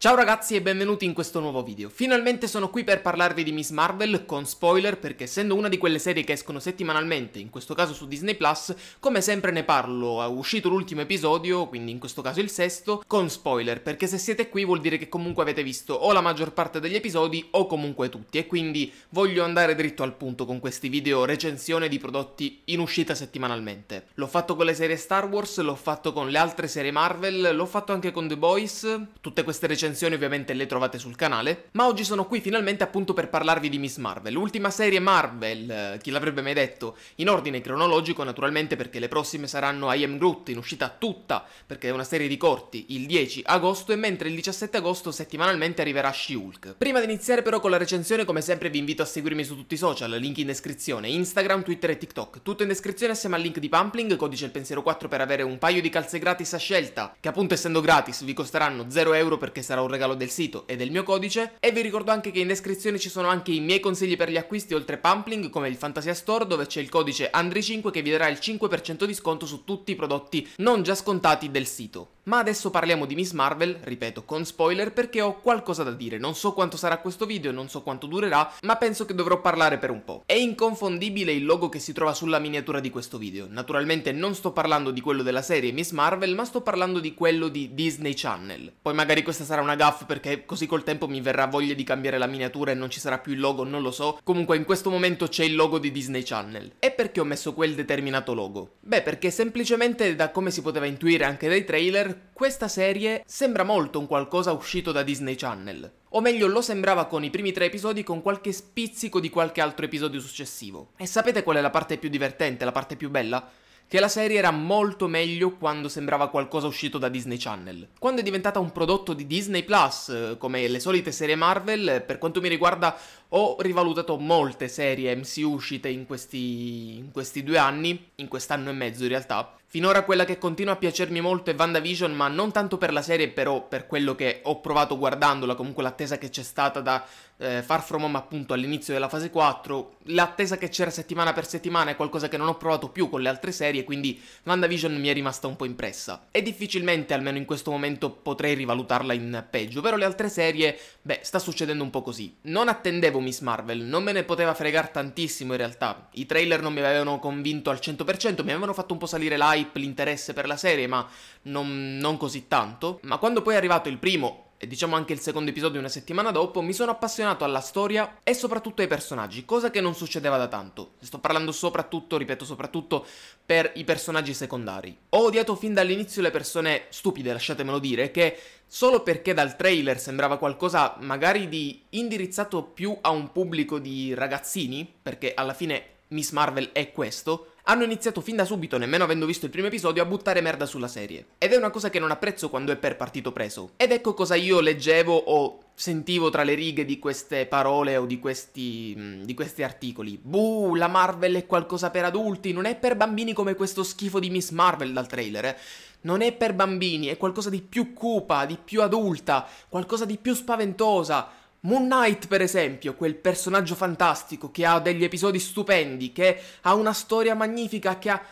Ciao ragazzi e benvenuti in questo nuovo video. Finalmente sono qui per parlarvi di Miss Marvel con spoiler perché essendo una di quelle serie che escono settimanalmente, in questo caso su Disney Plus, come sempre ne parlo, è uscito l'ultimo episodio, quindi in questo caso il sesto, con spoiler perché se siete qui vuol dire che comunque avete visto o la maggior parte degli episodi o comunque tutti e quindi voglio andare dritto al punto con questi video recensione di prodotti in uscita settimanalmente. L'ho fatto con le serie Star Wars, l'ho fatto con le altre serie Marvel, l'ho fatto anche con The Boys, tutte queste recensioni recensioni ovviamente le trovate sul canale, ma oggi sono qui finalmente appunto per parlarvi di Miss Marvel, l'ultima serie Marvel, eh, chi l'avrebbe mai detto, in ordine cronologico naturalmente perché le prossime saranno I Am Groot in uscita tutta, perché è una serie di corti, il 10 agosto e mentre il 17 agosto settimanalmente arriverà She-Hulk. Prima di iniziare però con la recensione come sempre vi invito a seguirmi su tutti i social, link in descrizione, Instagram, Twitter e TikTok, tutto in descrizione assieme al link di Pumpling, codice il pensiero 4 per avere un paio di calze gratis a scelta, che appunto essendo gratis vi costeranno 0 euro perché sarà sarà un regalo del sito e del mio codice. E vi ricordo anche che in descrizione ci sono anche i miei consigli per gli acquisti oltre Pumpling, come il Fantasia Store, dove c'è il codice Andri5 che vi darà il 5% di sconto su tutti i prodotti non già scontati del sito. Ma adesso parliamo di Miss Marvel, ripeto, con spoiler perché ho qualcosa da dire. Non so quanto sarà questo video, non so quanto durerà, ma penso che dovrò parlare per un po'. È inconfondibile il logo che si trova sulla miniatura di questo video. Naturalmente non sto parlando di quello della serie Miss Marvel, ma sto parlando di quello di Disney Channel. Poi magari questa sarà una gaff perché così col tempo mi verrà voglia di cambiare la miniatura e non ci sarà più il logo, non lo so. Comunque in questo momento c'è il logo di Disney Channel. E perché ho messo quel determinato logo? Beh, perché semplicemente da come si poteva intuire anche dai trailer, questa serie sembra molto un qualcosa uscito da Disney Channel. O meglio, lo sembrava con i primi tre episodi con qualche spizzico di qualche altro episodio successivo. E sapete qual è la parte più divertente, la parte più bella? Che la serie era molto meglio quando sembrava qualcosa uscito da Disney Channel. Quando è diventata un prodotto di Disney Plus, eh, come le solite serie Marvel, per quanto mi riguarda ho rivalutato molte serie MCU uscite in questi, in questi due anni, in quest'anno e mezzo in realtà, Finora quella che continua a piacermi molto è WandaVision, ma non tanto per la serie, però per quello che ho provato guardandola, comunque l'attesa che c'è stata da eh, Far From Home appunto all'inizio della fase 4, l'attesa che c'era settimana per settimana è qualcosa che non ho provato più con le altre serie, quindi WandaVision mi è rimasta un po' impressa. E difficilmente, almeno in questo momento, potrei rivalutarla in peggio, però le altre serie, beh, sta succedendo un po' così. Non attendevo Miss Marvel, non me ne poteva fregare tantissimo in realtà, i trailer non mi avevano convinto al 100%, mi avevano fatto un po' salire l'hype, hype, l'interesse per la serie, ma non, non così tanto. Ma quando poi è arrivato il primo e diciamo anche il secondo episodio una settimana dopo, mi sono appassionato alla storia e soprattutto ai personaggi, cosa che non succedeva da tanto. Sto parlando soprattutto, ripeto, soprattutto per i personaggi secondari. Ho odiato fin dall'inizio le persone stupide, lasciatemelo dire, che solo perché dal trailer sembrava qualcosa magari di indirizzato più a un pubblico di ragazzini, perché alla fine Miss Marvel è questo, hanno iniziato fin da subito, nemmeno avendo visto il primo episodio, a buttare merda sulla serie. Ed è una cosa che non apprezzo quando è per partito preso. Ed ecco cosa io leggevo o sentivo tra le righe di queste parole o di questi, mm, di questi articoli. Buh, la Marvel è qualcosa per adulti, non è per bambini come questo schifo di Miss Marvel dal trailer, eh. Non è per bambini, è qualcosa di più cupa, di più adulta, qualcosa di più spaventosa. Moon Knight, per esempio, quel personaggio fantastico che ha degli episodi stupendi, che ha una storia magnifica, che ha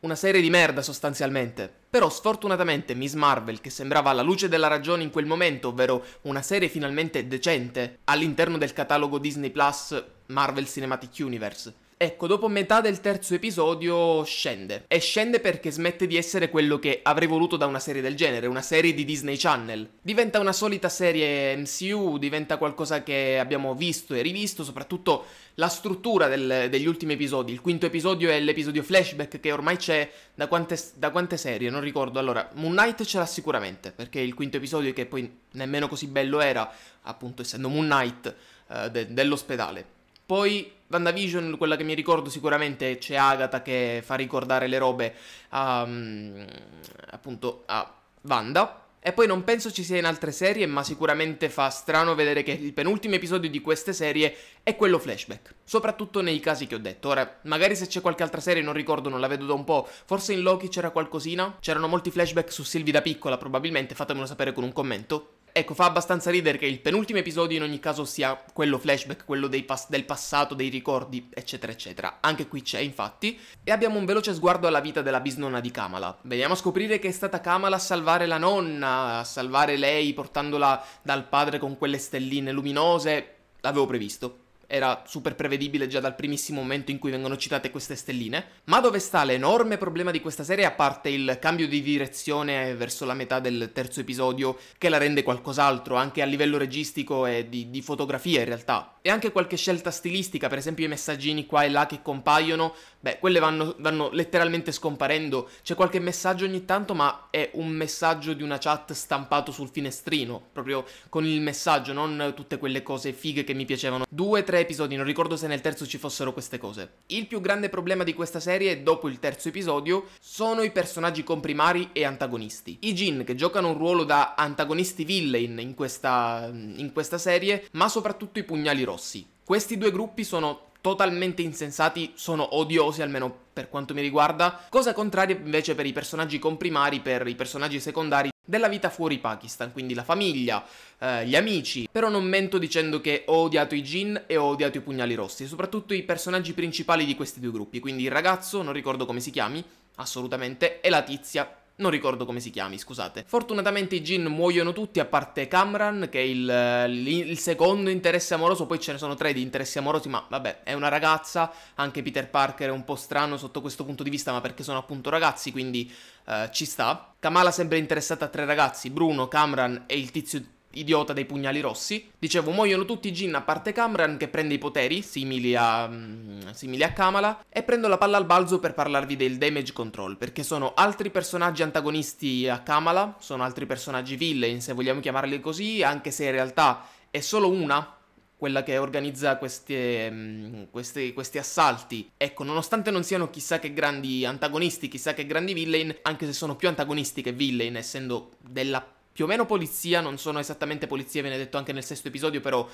una serie di merda sostanzialmente. Però sfortunatamente Miss Marvel, che sembrava la luce della ragione in quel momento, ovvero una serie finalmente decente, all'interno del catalogo Disney Plus Marvel Cinematic Universe, Ecco, dopo metà del terzo episodio scende. E scende perché smette di essere quello che avrei voluto da una serie del genere, una serie di Disney Channel. Diventa una solita serie MCU, diventa qualcosa che abbiamo visto e rivisto, soprattutto la struttura del, degli ultimi episodi. Il quinto episodio è l'episodio flashback che ormai c'è da quante, da quante serie, non ricordo. Allora, Moon Knight ce l'ha sicuramente, perché il quinto episodio che poi nemmeno così bello era, appunto essendo Moon Knight eh, de- dell'ospedale. Poi WandaVision, quella che mi ricordo sicuramente c'è Agatha che fa ricordare le robe a, um, appunto a Wanda. E poi non penso ci sia in altre serie, ma sicuramente fa strano vedere che il penultimo episodio di queste serie è quello flashback. Soprattutto nei casi che ho detto. Ora, magari se c'è qualche altra serie, non ricordo, non la vedo da un po'. Forse in Loki c'era qualcosina? C'erano molti flashback su Sylvie da piccola, probabilmente, fatemelo sapere con un commento. Ecco, fa abbastanza ridere che il penultimo episodio in ogni caso sia quello flashback, quello pas- del passato, dei ricordi, eccetera, eccetera. Anche qui c'è, infatti. E abbiamo un veloce sguardo alla vita della bisnonna di Kamala. Veniamo a scoprire che è stata Kamala a salvare la nonna, a salvare lei portandola dal padre con quelle stelline luminose. L'avevo previsto era super prevedibile già dal primissimo momento in cui vengono citate queste stelline. Ma dove sta l'enorme problema di questa serie, a parte il cambio di direzione verso la metà del terzo episodio, che la rende qualcos'altro, anche a livello registico e di, di fotografia in realtà, e anche qualche scelta stilistica, per esempio i messaggini qua e là che compaiono, beh, quelle vanno, vanno letteralmente scomparendo. C'è qualche messaggio ogni tanto, ma è un messaggio di una chat stampato sul finestrino, proprio con il messaggio, non tutte quelle cose fighe che mi piacevano. Due, tre episodi, non ricordo se nel terzo ci fossero queste cose. Il più grande problema di questa serie, dopo il terzo episodio, sono i personaggi comprimari e antagonisti. I Jin, che giocano un ruolo da antagonisti villain in questa, in questa serie, ma soprattutto i pugnali rossi. Questi due gruppi sono totalmente insensati, sono odiosi almeno per quanto mi riguarda, cosa contraria invece per i personaggi comprimari, per i personaggi secondari della vita fuori Pakistan, quindi la famiglia, eh, gli amici. Però non mento dicendo che ho odiato i Jin e ho odiato i pugnali rossi, soprattutto i personaggi principali di questi due gruppi, quindi il ragazzo, non ricordo come si chiami, assolutamente, e la tizia, non ricordo come si chiami, scusate. Fortunatamente i Jin muoiono tutti, a parte Kamran, che è il, il, secondo interesse amoroso. Poi ce ne sono tre di interessi amorosi, ma vabbè, è una ragazza. Anche Peter Parker è un po' strano sotto questo punto di vista, ma perché sono appunto ragazzi, quindi uh, ci sta. Kamala sembra interessata a tre ragazzi, Bruno, Kamran e il tizio idiota dei pugnali rossi. Dicevo, muoiono tutti i Jin a parte Camran che prende i poteri, simili a, mm, simili a Kamala, e prendo la palla al balzo per parlarvi del damage control, perché sono altri personaggi antagonisti a Kamala, sono altri personaggi villain, se vogliamo chiamarli così, anche se in realtà è solo una quella che organizza queste, mm, queste, questi assalti. Ecco, nonostante non siano chissà che grandi antagonisti, chissà che grandi villain, anche se sono più antagonisti che villain, essendo della più o meno polizia, non sono esattamente polizia, viene detto anche nel sesto episodio, però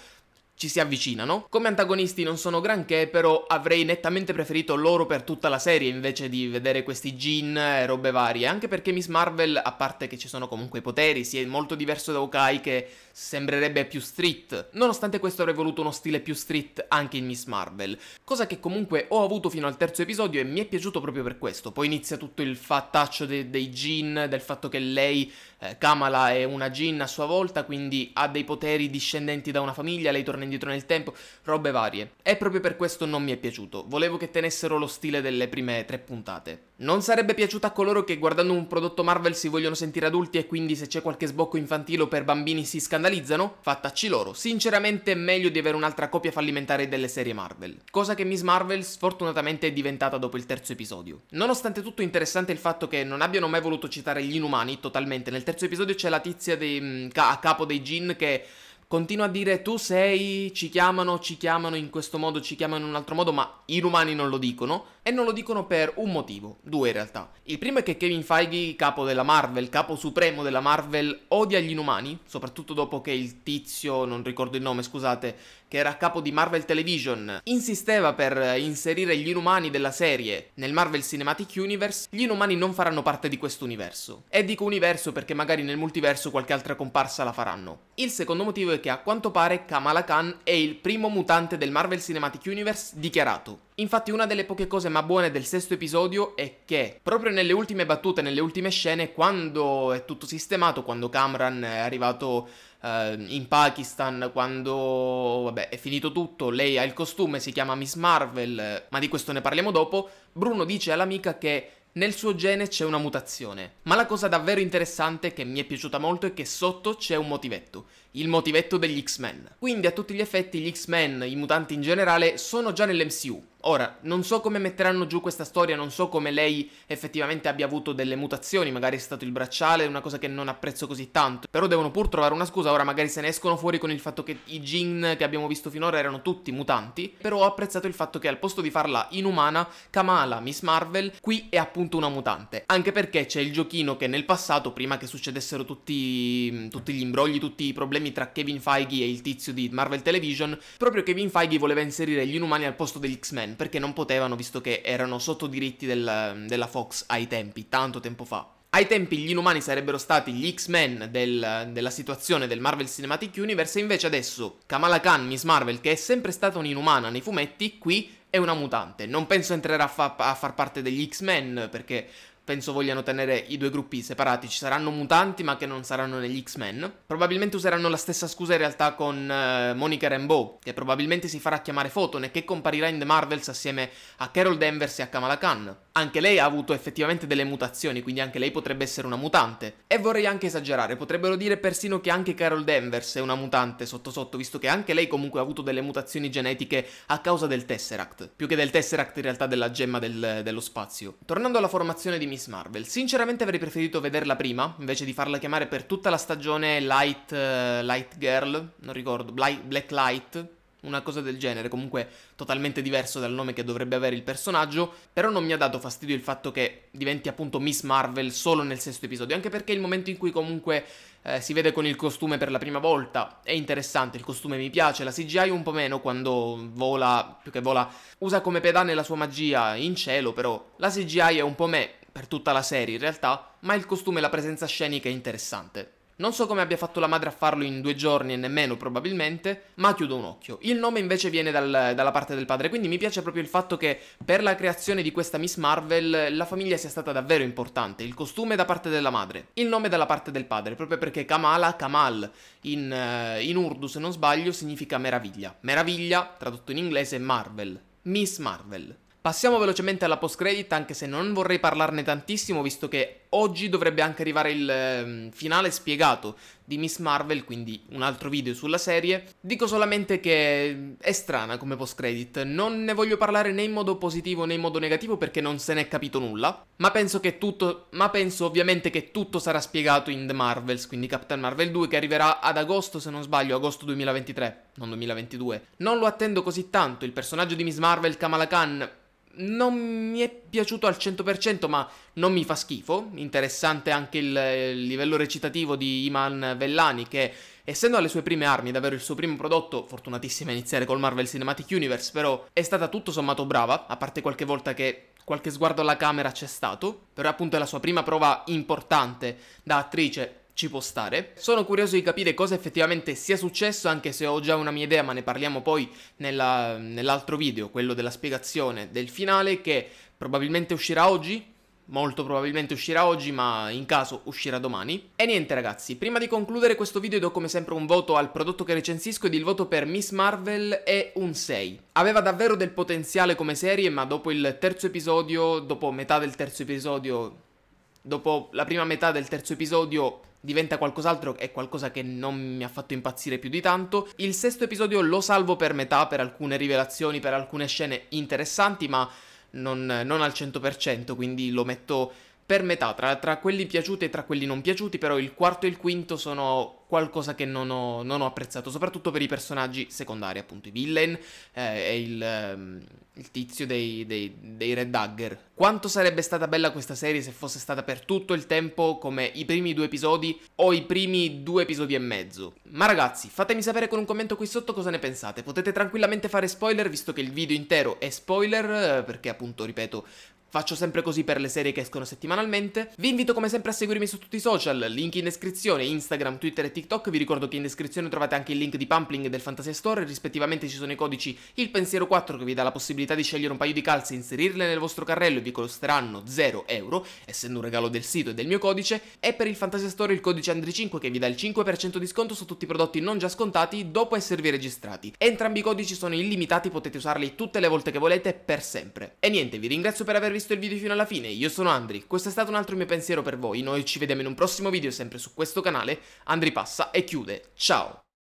ci si avvicinano. Come antagonisti non sono granché, però avrei nettamente preferito loro per tutta la serie invece di vedere questi Jin e robe varie. Anche perché Miss Marvel, a parte che ci sono comunque i poteri, si è molto diverso da Okai che sembrerebbe più street. Nonostante questo avrei voluto uno stile più street anche in Miss Marvel. Cosa che comunque ho avuto fino al terzo episodio e mi è piaciuto proprio per questo. Poi inizia tutto il fattaccio de- dei Jin, del fatto che lei, eh, Kamala, è una Jin a sua volta, quindi ha dei poteri discendenti da una famiglia, lei torna indietro nel tempo, robe varie. E proprio per questo non mi è piaciuto. Volevo che tenessero lo stile delle prime tre puntate. Non sarebbe piaciuto a coloro che guardando un prodotto Marvel si vogliono sentire adulti e quindi se c'è qualche sbocco infantile o per bambini si scandalizzano? Fattacci loro. Sinceramente è meglio di avere un'altra copia fallimentare delle serie Marvel. Cosa che Miss Marvel sfortunatamente è diventata dopo il terzo episodio. Nonostante tutto interessante il fatto che non abbiano mai voluto citare gli inumani totalmente. Nel terzo episodio c'è la tizia dei, mm, a capo dei Jin che continua a dire tu sei, ci chiamano, ci chiamano in questo modo, ci chiamano in un altro modo, ma i rumani non lo dicono. E non lo dicono per un motivo, due in realtà. Il primo è che Kevin Feige, capo della Marvel, capo supremo della Marvel, odia gli inumani, soprattutto dopo che il tizio, non ricordo il nome, scusate, che era capo di Marvel Television, insisteva per inserire gli inumani della serie nel Marvel Cinematic Universe, gli inumani non faranno parte di questo universo. E dico universo perché magari nel multiverso qualche altra comparsa la faranno. Il secondo motivo è che a quanto pare Kamala Khan è il primo mutante del Marvel Cinematic Universe dichiarato. Infatti una delle poche cose ma buone del sesto episodio è che proprio nelle ultime battute, nelle ultime scene, quando è tutto sistemato, quando Kamran è arrivato uh, in Pakistan, quando vabbè, è finito tutto, lei ha il costume, si chiama Miss Marvel, ma di questo ne parliamo dopo, Bruno dice all'amica che nel suo gene c'è una mutazione. Ma la cosa davvero interessante che mi è piaciuta molto è che sotto c'è un motivetto il motivetto degli X-Men. Quindi a tutti gli effetti gli X-Men, i mutanti in generale, sono già nell'MCU. Ora, non so come metteranno giù questa storia, non so come lei effettivamente abbia avuto delle mutazioni, magari è stato il bracciale, una cosa che non apprezzo così tanto. Però devono pur trovare una scusa, ora magari se ne escono fuori con il fatto che i Jin che abbiamo visto finora erano tutti mutanti, però ho apprezzato il fatto che al posto di farla inumana, Kamala, Miss Marvel, qui è appunto una mutante. Anche perché c'è il giochino che nel passato, prima che succedessero tutti, tutti gli imbrogli, tutti i problemi problemi tra Kevin Feige e il tizio di Marvel Television, proprio Kevin Feige voleva inserire gli inumani al posto degli X-Men, perché non potevano, visto che erano sotto diritti del, della Fox ai tempi, tanto tempo fa. Ai tempi gli inumani sarebbero stati gli X-Men del, della situazione del Marvel Cinematic Universe e invece adesso Kamala Khan, Miss Marvel, che è sempre stata un'inumana nei fumetti, qui è una mutante. Non penso entrerà a, fa- a far parte degli X-Men perché penso vogliano tenere i due gruppi separati. Ci saranno mutanti, ma che non saranno negli X-Men. Probabilmente useranno la stessa scusa in realtà con uh, Monica Rambeau, che probabilmente si farà chiamare Photon e che comparirà in The Marvels assieme a Carol Danvers e a Kamala Khan. Anche lei ha avuto effettivamente delle mutazioni, quindi anche lei potrebbe essere una mutante. E vorrei anche esagerare, potrebbero dire persino che anche Carol Danvers è una mutante sotto sotto, visto che anche lei comunque ha avuto delle mutazioni genetiche a causa del Tesseract. Più che del Tesseract in realtà della gemma del, dello spazio. Tornando alla formazione di Miss Marvel, sinceramente avrei preferito vederla prima, invece di farla chiamare per tutta la stagione Light, uh, Light Girl, non ricordo, Black Light, una cosa del genere, comunque totalmente diverso dal nome che dovrebbe avere il personaggio, però non mi ha dato fastidio il fatto che diventi appunto Miss Marvel solo nel sesto episodio, anche perché il momento in cui comunque eh, si vede con il costume per la prima volta è interessante, il costume mi piace, la CGI un po' meno quando vola, più che vola, usa come pedane la sua magia in cielo, però la CGI è un po' me per tutta la serie in realtà, ma il costume e la presenza scenica è interessante. Non so come abbia fatto la madre a farlo in due giorni e nemmeno probabilmente, ma chiudo un occhio. Il nome invece viene dal, dalla parte del padre, quindi mi piace proprio il fatto che per la creazione di questa Miss Marvel la famiglia sia stata davvero importante. Il costume da parte della madre, il nome dalla parte del padre, proprio perché Kamala, Kamal, in, uh, in Urdu se non sbaglio, significa meraviglia. Meraviglia, tradotto in inglese, Marvel. Miss Marvel. Passiamo velocemente alla post credit anche se non vorrei parlarne tantissimo visto che oggi dovrebbe anche arrivare il eh, finale spiegato di Miss Marvel, quindi un altro video sulla serie. Dico solamente che è strana come post credit, non ne voglio parlare né in modo positivo né in modo negativo perché non se n'è capito nulla, ma penso che tutto ma penso ovviamente che tutto sarà spiegato in The Marvels, quindi Captain Marvel 2 che arriverà ad agosto se non sbaglio, agosto 2023, non 2022. Non lo attendo così tanto, il personaggio di Miss Marvel Kamala Khan non mi è piaciuto al 100%, ma non mi fa schifo. Interessante anche il, il, livello recitativo di Iman Vellani, che essendo alle sue prime armi, davvero il suo primo prodotto, fortunatissima a iniziare col Marvel Cinematic Universe, però è stata tutto sommato brava, a parte qualche volta che qualche sguardo alla camera c'è stato, però appunto è la sua prima prova importante da attrice ci può stare. Sono curioso di capire cosa effettivamente sia successo, anche se ho già una mia idea, ma ne parliamo poi nella, nell'altro video, quello della spiegazione del finale, che probabilmente uscirà oggi. Molto probabilmente uscirà oggi, ma in caso uscirà domani. E niente ragazzi, prima di concludere questo video do come sempre un voto al prodotto che recensisco ed il voto per Miss Marvel è un 6. Aveva davvero del potenziale come serie, ma dopo il terzo episodio, dopo metà del terzo episodio, dopo la prima metà del terzo episodio diventa qualcos'altro, è qualcosa che non mi ha fatto impazzire più di tanto. Il sesto episodio lo salvo per metà, per alcune rivelazioni, per alcune scene interessanti, ma non, non al 100%, quindi lo metto per metà, tra, tra, quelli piaciuti e tra quelli non piaciuti, però il quarto e il quinto sono qualcosa che non ho, non ho apprezzato, soprattutto per i personaggi secondari, appunto i villain eh, e il, um, il tizio dei, dei, dei, Red Dagger. Quanto sarebbe stata bella questa serie se fosse stata per tutto il tempo come i primi due episodi o i primi due episodi e mezzo. Ma ragazzi, fatemi sapere con un commento qui sotto cosa ne pensate. Potete tranquillamente fare spoiler visto che il video intero è spoiler, eh, perché appunto, ripeto, Faccio sempre così per le serie che escono settimanalmente. Vi invito come sempre a seguirmi su tutti i social, link in descrizione, Instagram, Twitter e TikTok. Vi ricordo che in descrizione trovate anche il link di Pumpling del Fantasia Store. Rispettivamente ci sono i codici Il Pensiero 4 che vi dà la possibilità di scegliere un paio di calze, inserirle nel vostro carrello e vi costeranno 0 euro, essendo un regalo del sito e del mio codice. E per il Fantasia Store il codice Andri5 che vi dà il 5% di sconto su tutti i prodotti non già scontati dopo esservi registrati. Entrambi i codici sono illimitati, potete usarli tutte le volte che volete per sempre. E niente, vi ringrazio per aver visto visto il video fino alla fine, io sono Andri, questo è stato un altro mio pensiero per voi, noi ci vediamo in un prossimo video sempre su questo canale, Andri passa e chiude, ciao!